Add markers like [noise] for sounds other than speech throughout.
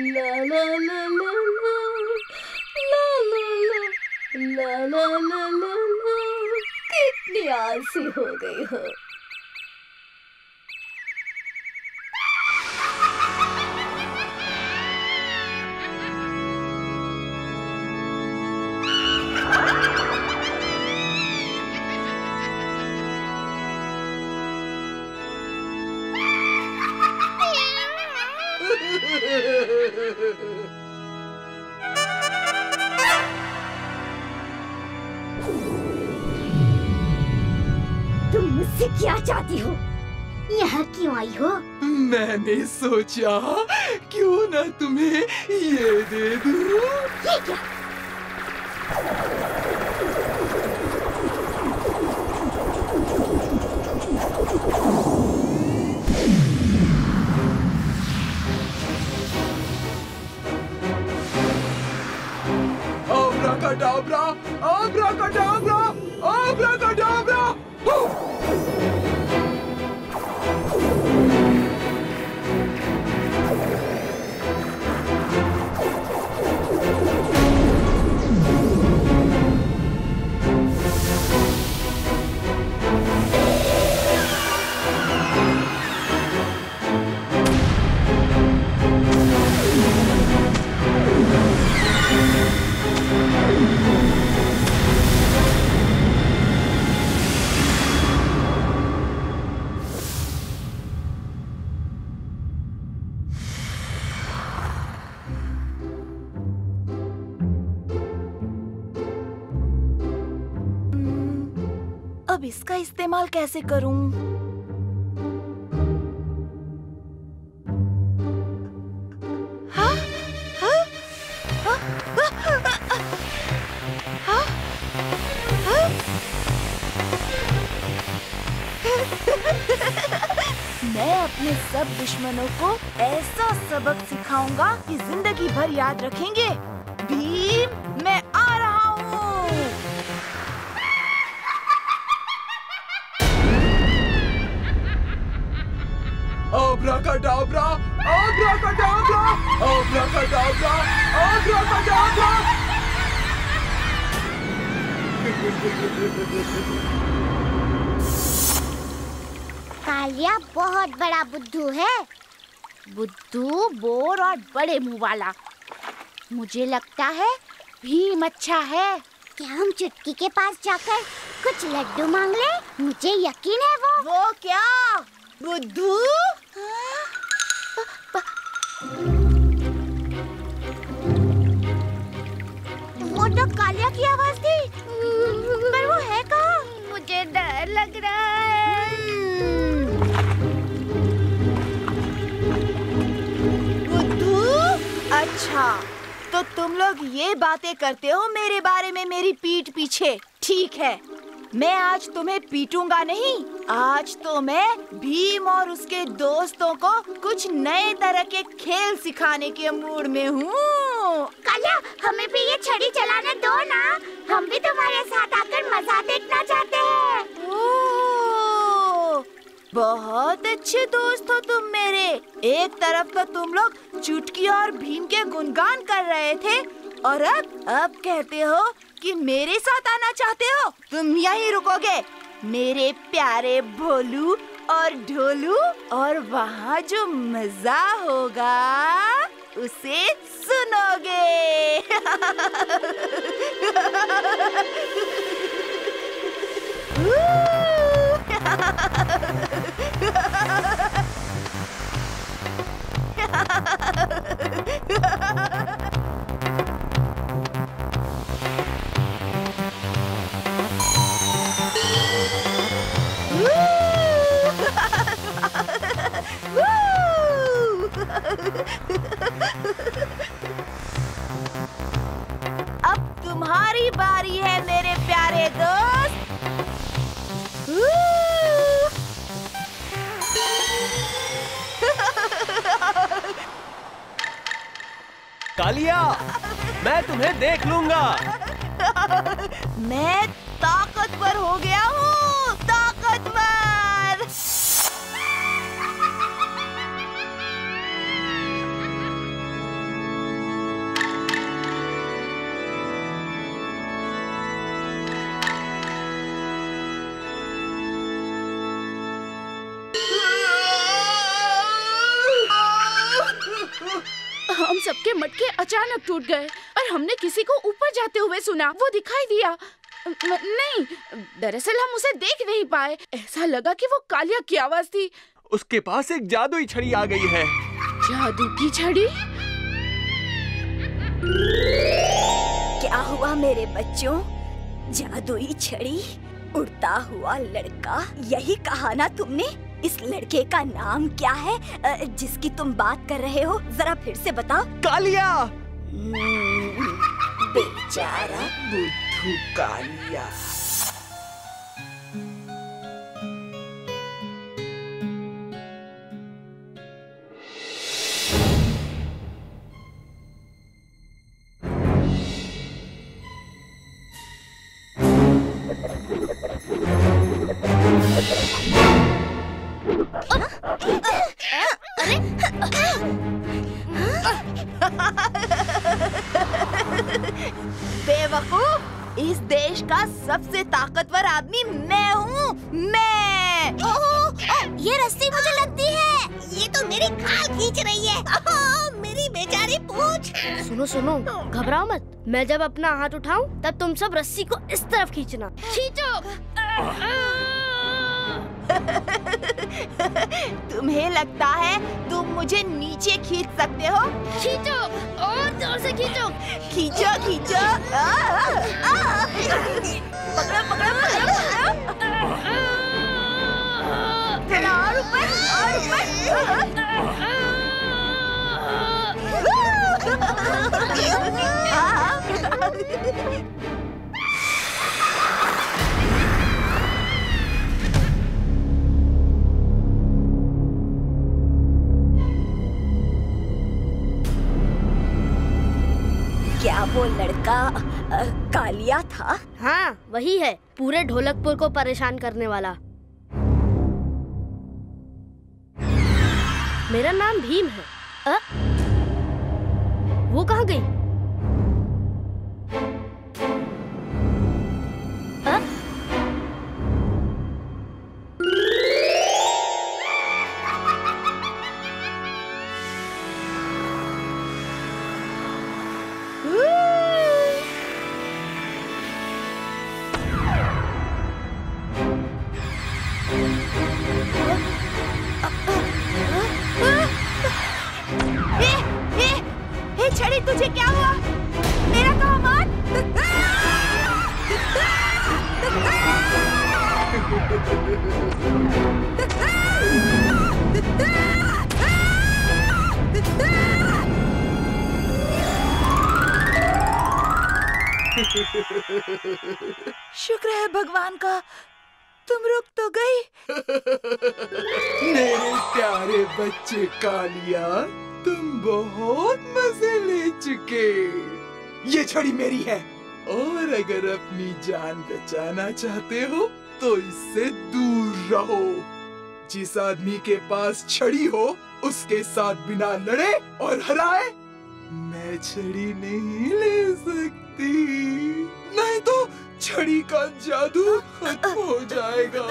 la la la la la la la la la la ला कितनी आलसी हो गई हो क्या चाहती हो। यहाँ क्यों आई हो? मैंने सोचा क्यों ना तुम्हें ये दे दूँ? ये क्या? इसका इस्तेमाल कैसे करूँ? मैं अपने सब दुश्मनों को ऐसा सबक सिखाऊँगा कि ज़िंदगी भर याद रखेंगे Bhim Abracadabra! Abracadabra! Abracadabra! Kaliya बहुत बड़ा बुद्धू है बुद्धू बोर और बड़े मुँह वाला मुझे लगता है भीम अच्छा है क्या हम चुटकी के पास जाकर कुछ लड्डू मांग ले मुझे यकीन है वो वो क्या बुद्धू वो तो कालिया की आवाज़ थी। पर वो है कहाँ? मुझे डर लग रहा है। बुद्धू अच्छा तो तुम लोग ये बातें करते हो मेरे बारे में मेरी पीठ पीछे। ठीक है मैं आज तुम्हें पीटूँगा नहीं। आज तो मैं भीम और उसके दोस्तों को कुछ नए तरह के खेल सिखाने के मूड में हूँ। कालिया, हमें भी ये छड़ी चलाने दो ना। हम भी तुम्हारे साथ आकर मज़ा देखना चाहते हैं। बहुत अच्छे दोस्त हो तुम मेरे। एक तरफ़ तो तुम लोग चुटकी और भीम के गुणगान कर रहे थे, और अब अब कहते हो कि मेरे साथ आना चाहते हो? तुम यहीं रुकोगे। मेरे प्यारे भोलू और ढोलू, और वहाँ जो मज़ा होगा। उसे सुनोगे। [laughs] अब तुम्हारी बारी है मेरे प्यारे दोस्त। [laughs] कालिया मैं तुम्हें देख लूँगा। [laughs] मैं ताकतवर हो गया हूँ ताकतवर। अचानक टूट गए और हमने किसी को ऊपर जाते हुए सुना। वो दिखाई दिया। नहीं दरअसल हम उसे देख नहीं पाए। ऐसा लगा कि वो कालिया की आवाज़ थी। उसके पास एक जादुई छड़ी आ गई है। जादू की छड़ी? क्या हुआ मेरे बच्चों? जादुई छड़ी? उड़ता हुआ लड़का? यही कहा ना तुमने? इस लड़के का नाम क्या है? जिसकी तुम बात कर रहे हो? जरा फिर से बताओ। कालिया! हम्म, बेचारा बुद्धू कालिया बेवकूफ़ इस देश का सबसे ताकतवर आदमी मैं हूँ मैं। ओहो, ओ, ये रस्सी मुझे लगती है। ये तो मेरी खाल खींच रही है। ओह, मेरी बेचारी पूछ। सुनो सुनो घबराओ मत। मैं जब अपना हाथ उठाऊं तब तुम सब रस्सी को इस तरफ़ खींचना। खींचो। तुम्हें लगता है तुम मुझे नीचे खींच सकते हो खींचो और ज़ोर से खींचो खींचो खींचो। पकड़ो पकड़ो पकड़ो पकड़ो और ऊपर और ऊपर वो लड़का आ, कालिया था। हाँ। वही है पूरे ढोलकपुर को परेशान करने वाला। मेरा नाम भीम है। आ? वो कहाँ गई? शुक्र है भगवान का। तुम रुक तो गई। मेरे प्यारे बच्चे कालिया, तुम बहुत मज़े ले चुके। ये छड़ी मेरी है। और अगर अपनी जान बचाना चाहते हो तो इससे दूर रहो। जिस आदमी के पास छड़ी हो, उसके साथ बिना लड़े और हराए, मैं छड़ी नहीं ले सकती। नहीं तो छड़ी का जादू खत्म हो जाएगा।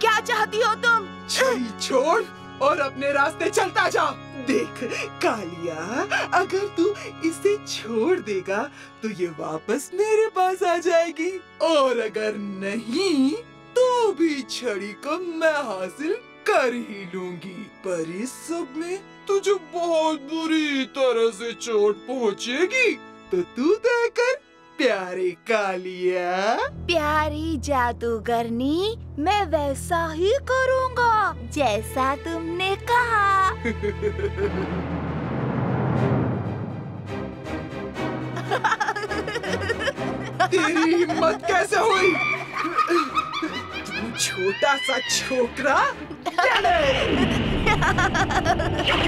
क्या चाहती हो तुम? छड़ी छोड़ और अपने रास्ते चलता जा। देख कालिया अगर तू इसे छोड़ देगा तो ये वापस मेरे पास आ जाएगी। और अगर नहीं तो भी छड़ी को मैं हासिल कर ही लूँगी। पर इस सब में तुझे बहुत बुरी तरह से चोट पहुंचेगी। तो तू देकर प्यारे कालिया। प्यारी जादूगरनी मैं वैसा ही करूँगा जैसा तुमने कहा। तेरी हिम्मत कैसे हुई? तू छोटा सा छोकरा? [laughs]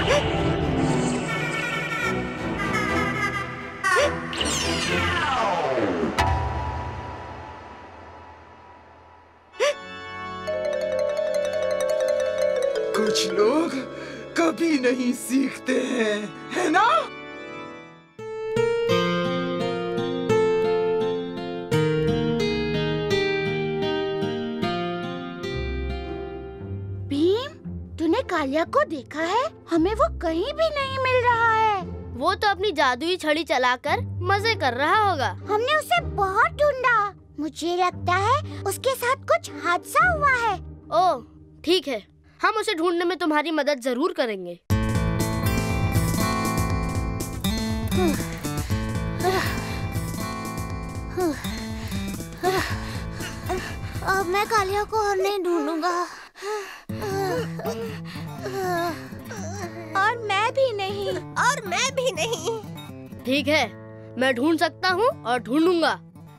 कालिया को देखा है? हमें वो कहीं भी नहीं मिल रहा है। वो तो अपनी जादुई छड़ी चलाकर मज़े कर रहा होगा। हमने उसे बहुत ढूंढा। मुझे लगता है उसके साथ कुछ हादसा हुआ है। ओह ठीक है। हम उसे ढूँढने में तुम्हारी मदद ज़रूर करेंगे। अब मैं कालिया को और नहीं ढूंढूँगा। और मैं भी नहीं। और मैं भी नहीं। ठीक है मैं ढूंढ सकता हूँ और ढूंढूँगा।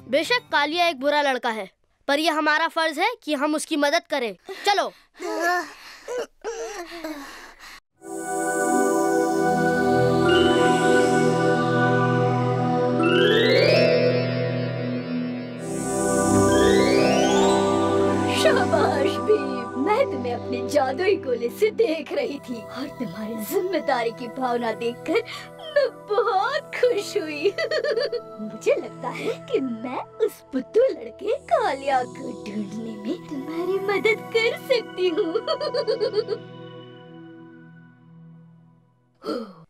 बेशक कालिया एक बुरा लड़का है पर यह हमारा फ़र्ज़ है कि हम उसकी मदद करें। चलो। [laughs] तुम्हारी ज़िम्मेदारी की भावना देखकर मैं बहुत खुश हुई। मुझे लगता है कि मैं उस बुद्धू लड़के कालिया को ढूँढने में तुम्हारी मदद कर सकती हूँ।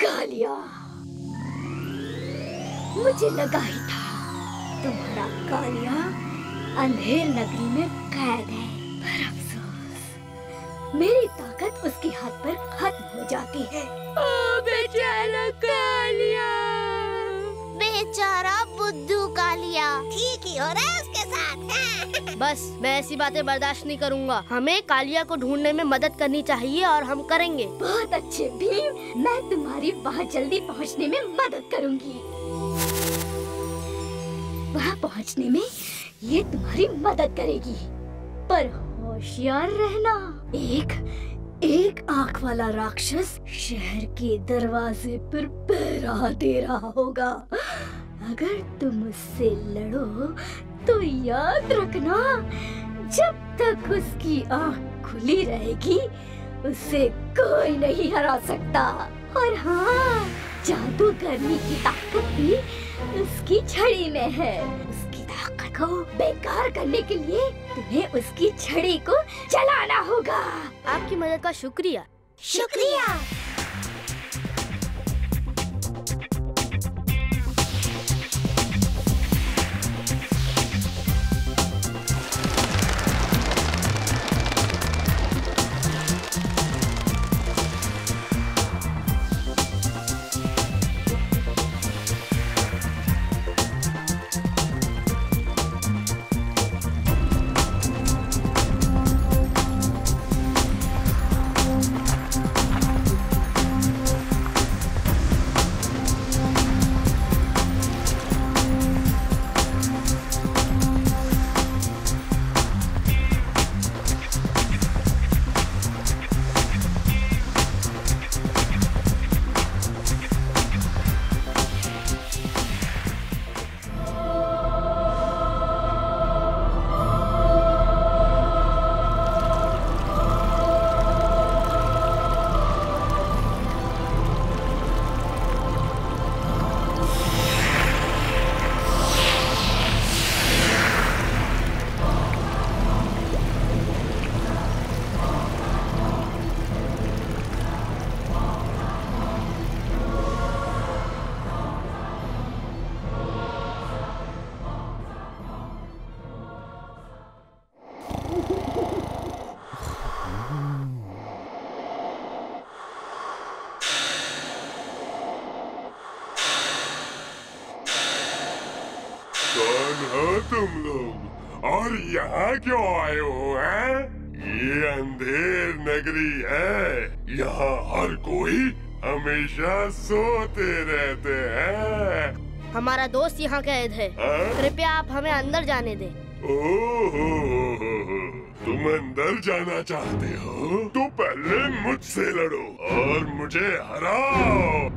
कालिया, मुझे लगा ही था तुम्हारा कालिया अंधेर नगरी में कैद है। पर अफसोस, मेरी ताकत उसके हाथ पर खत्म हो जाती है। ओ बेचारा कालिया। बेचारा बुद्धू कालिया। ठीक ही हो रहा है उसके साथ बस मैं ऐसी बातें बर्दाश्त नहीं करूँगा। हमें कालिया को ढूँढने में मदद करनी चाहिए और हम करेंगे। बहुत अच्छे भीम मैं तुम्हारी वहाँ जल्दी पहुँचने में मदद करूँगी। वहाँ पहुँचने में ये तुम्हारी मदद करेगी। पर होशियार रहना एक एक आँख वाला राक्षस शहर के दरवाजे पर पहरा दे रहा होगा। अगर तुम उससे लड़ो तो याद रखना, जब तक उसकी आँख खुली रहेगी, उसे कोई नहीं हरा सकता। और हाँ जादू करने की ताकत भी उसकी छड़ी में है। को बेकार करने के लिए तुम्हें उसकी छड़ी को चलाना होगा। आपकी मदद का शुक्रिया। शुक्रिया। और यहाँ क्यों आए हो हैं? ये अंधेर नगरी है। यहाँ हर कोई हमेशा सोते रहते हैं। हमारा दोस्त यहाँ कैद है। हाँ? कृपया आप हमें अंदर जाने दें। ओहो तुम अंदर जाना चाहते हो? तो पहले मुझसे लड़ो और मुझे हराओ।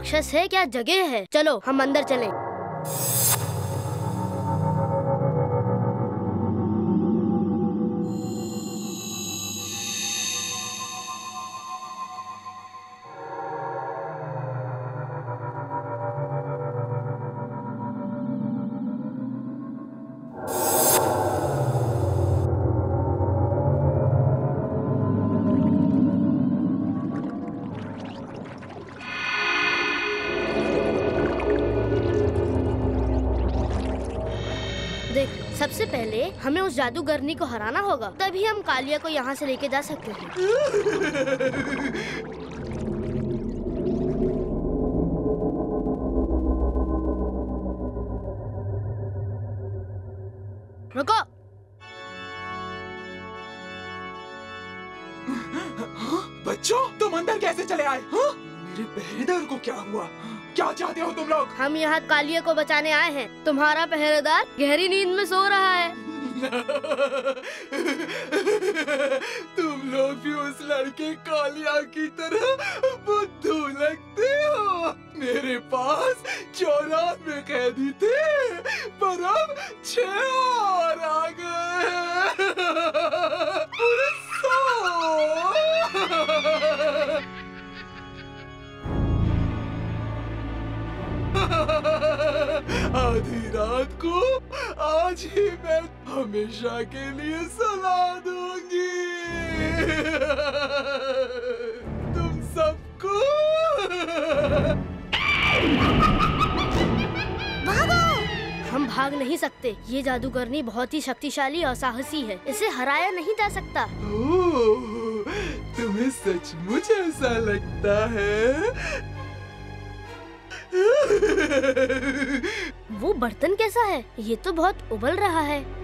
राक्षस है क्या? जगह है। चलो हम अंदर चलें। सबसे पहले हमें उस जादूगरनी को हराना होगा। तभी हम कालिया को यहाँ से लेके जा सकते हैं। रुको। हाँ? बच्चों, तुम अंदर कैसे चले आए? हाँ? मेरे पहरेदार को क्या हुआ? क्या चाहते हो तुम लोग? हम यहाँ कालिया को बचाने आए हैं। तुम्हारा पहरेदार गहरी नींद में सो रहा है। [laughs] तुम लोग भी उस लड़के कालिया की तरह बुद्धू लगते हो। मेरे पास चौरानवे कैदी थे पर अब छह आधी को आज ही मैं हमेशा के लिए सलाह दूँगी। तुम सबको। हम भाग नहीं सकते। ये जादूगरनी बहुत ही शक्तिशाली और साहसी है। इसे हराया नहीं जा सकता। ओह, तुम्हें सचमुच ऐसा लगता है? [laughs] वो बर्तन कैसा है? ये तो बहुत उबल रहा है।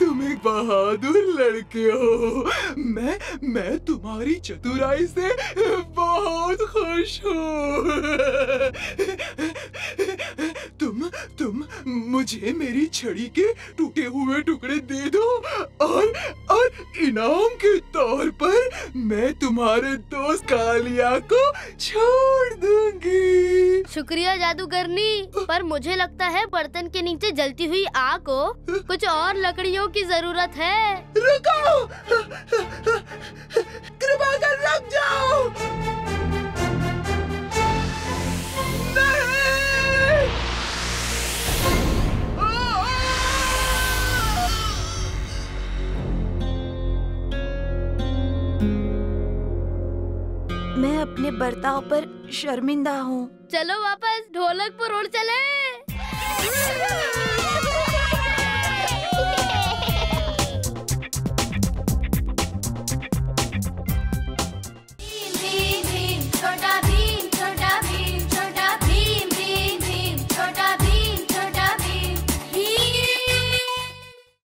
तुम एक बहादुर लड़के हो। मैं मैं तुम्हारी चतुराई से बहुत खुश हूँ। तुम मुझे मेरी छड़ी के टूटे हुए टुकड़े दे दो और और इनाम के तौर पर मैं तुम्हारे दोस्त कालिया को छोड़ दूँगी। शुक्रिया जादूगरनी पर मुझे लगता है बर्तन के नीचे जलती हुई आग को कुछ और लकड़ियों की ज़रूरत है। रुको! कृपा कर रुक जाओ! बर्ताव पर शर्मिंदा हूँ। चलो वापस ढोलकपुर उड़ चले।